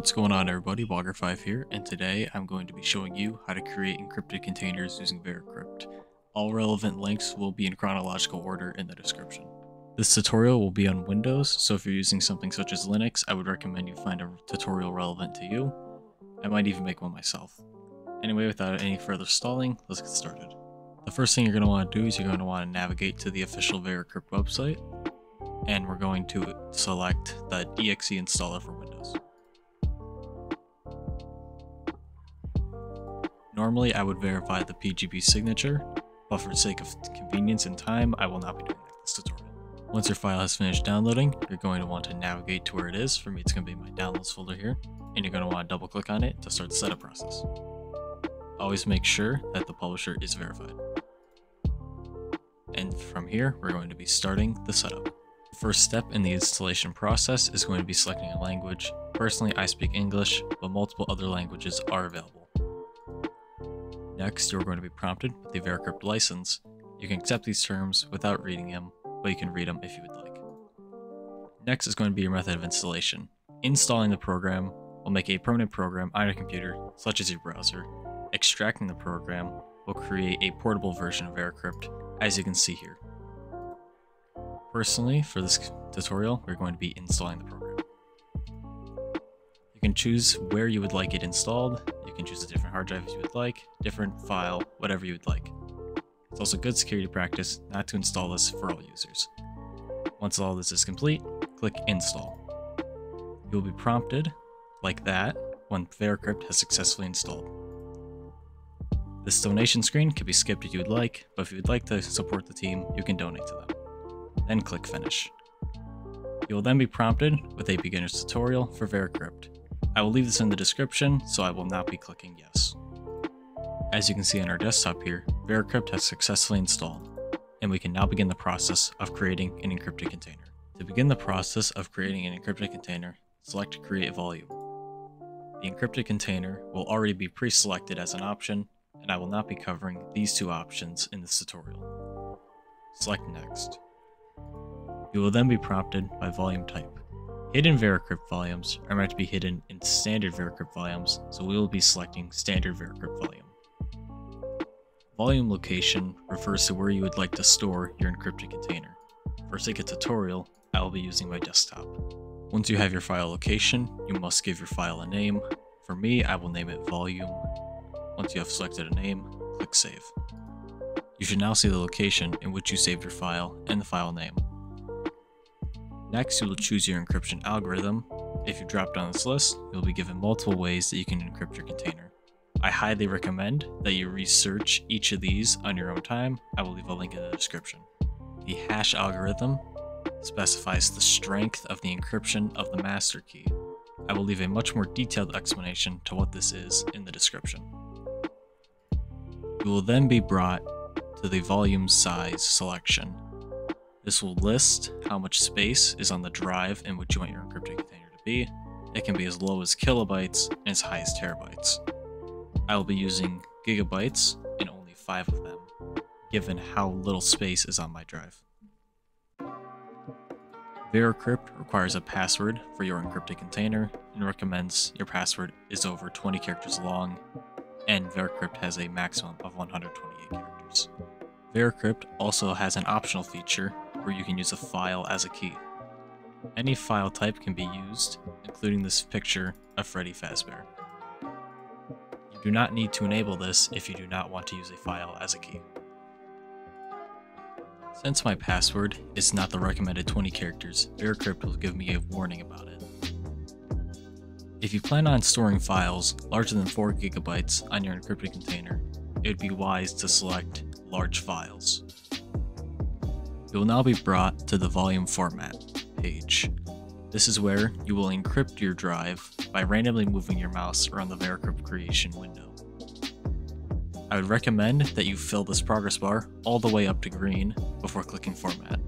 What's going on everybody, Bogger5 here, and today I'm going to be showing you how to create encrypted containers using Veracrypt. All relevant links will be in chronological order in the description. This tutorial will be on Windows, so if you're using something such as Linux, I would recommend you find a tutorial relevant to you. I might even make one myself. Anyway, without any further stalling, let's get started. The first thing you're going to want to do is you're going to want to navigate to the official Veracrypt website, and we're going to select the exe installer for Windows. Normally I would verify the PGP signature, but for the sake of convenience and time, I will not be doing that in this tutorial. Once your file has finished downloading, you're going to want to navigate to where it is. For me, it's going to be my downloads folder here, and you're going to want to double click on it to start the setup process. Always make sure that the publisher is verified. And from here, we're going to be starting the setup. The first step in the installation process is going to be selecting a language. Personally, I speak English, but multiple other languages are available. Next, you're going to be prompted with the Veracrypt license. You can accept these terms without reading them, but you can read them if you would like. Next is going to be your method of installation. Installing the program will make a permanent program on your computer, such as your browser. Extracting the program will create a portable version of Veracrypt, as you can see here. Personally, for this tutorial, we're going to be installing the program. You can choose where you would like it installed. You can choose a different hard drive if you would like, different file, whatever you would like. It's also good security practice not to install this for all users. Once all this is complete, click install. You will be prompted, like that, when Veracrypt has successfully installed. This donation screen can be skipped if you would like, but if you would like to support the team, you can donate to them then click Finish. You will then be prompted with a beginner's tutorial for Veracrypt. I will leave this in the description, so I will not be clicking Yes. As you can see on our desktop here, Veracrypt has successfully installed, and we can now begin the process of creating an encrypted container. To begin the process of creating an encrypted container, select Create Volume. The encrypted container will already be pre-selected as an option, and I will not be covering these two options in this tutorial. Select Next. You will then be prompted by volume type. Hidden Veracrypt volumes are meant to be hidden in standard Veracrypt volumes, so we will be selecting standard Veracrypt volume. Volume location refers to where you would like to store your encrypted container. For sake of tutorial, I will be using my desktop. Once you have your file location, you must give your file a name. For me, I will name it volume. Once you have selected a name, click save. You should now see the location in which you saved your file and the file name. Next, you will choose your encryption algorithm. If you drop down this list, you'll be given multiple ways that you can encrypt your container. I highly recommend that you research each of these on your own time. I will leave a link in the description. The hash algorithm specifies the strength of the encryption of the master key. I will leave a much more detailed explanation to what this is in the description. You will then be brought to the volume size selection this will list how much space is on the drive in which you want your encrypted container to be. It can be as low as kilobytes and as high as terabytes. I will be using gigabytes and only 5 of them, given how little space is on my drive. Veracrypt requires a password for your encrypted container and recommends your password is over 20 characters long, and Veracrypt has a maximum of 128 characters. Veracrypt also has an optional feature where you can use a file as a key. Any file type can be used, including this picture of Freddy Fazbear. You do not need to enable this if you do not want to use a file as a key. Since my password is not the recommended 20 characters, Veracrypt will give me a warning about it. If you plan on storing files larger than 4 gigabytes on your encrypted container, it would be wise to select large files. You will now be brought to the volume format page. This is where you will encrypt your drive by randomly moving your mouse around the Veracrypt creation window. I would recommend that you fill this progress bar all the way up to green before clicking format.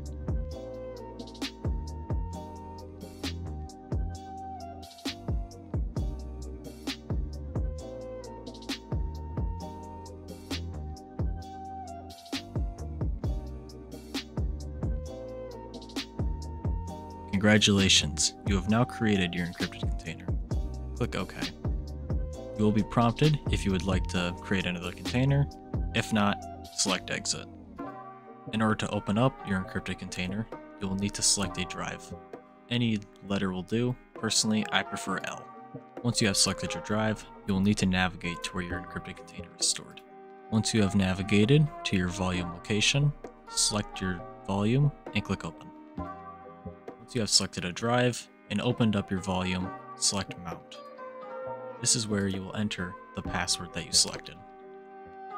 Congratulations, you have now created your encrypted container. click OK. You will be prompted if you would like to create another container. If not, select Exit. In order to open up your encrypted container, you will need to select a drive. Any letter will do. Personally, I prefer L. Once you have selected your drive, you will need to navigate to where your encrypted container is stored. Once you have navigated to your volume location, select your volume and click open. Once you have selected a drive and opened up your volume, select mount. This is where you will enter the password that you selected.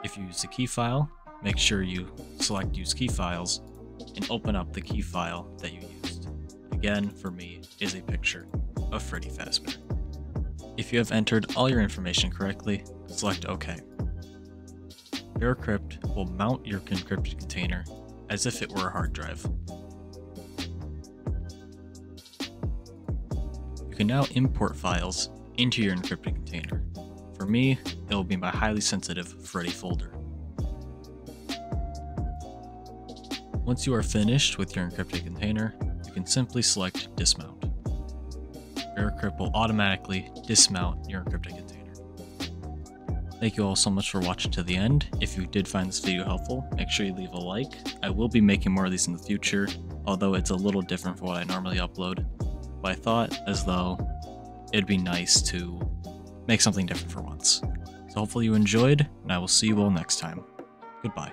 If you use a key file, make sure you select use key files and open up the key file that you used. Again, for me, is a picture of Freddy Fazbear. If you have entered all your information correctly, select OK. VeraCrypt will mount your encrypted container as if it were a hard drive. You can now import files into your encrypted container. For me, it will be my highly sensitive Freddy folder. Once you are finished with your encrypted container, you can simply select Dismount. VeraCrypt will automatically dismount your encrypted container. Thank you all so much for watching to the end. If you did find this video helpful, make sure you leave a like. I will be making more of these in the future, although it's a little different from what I normally upload. But I thought as though it'd be nice to make something different for once. So hopefully you enjoyed, and I will see you all next time. Goodbye.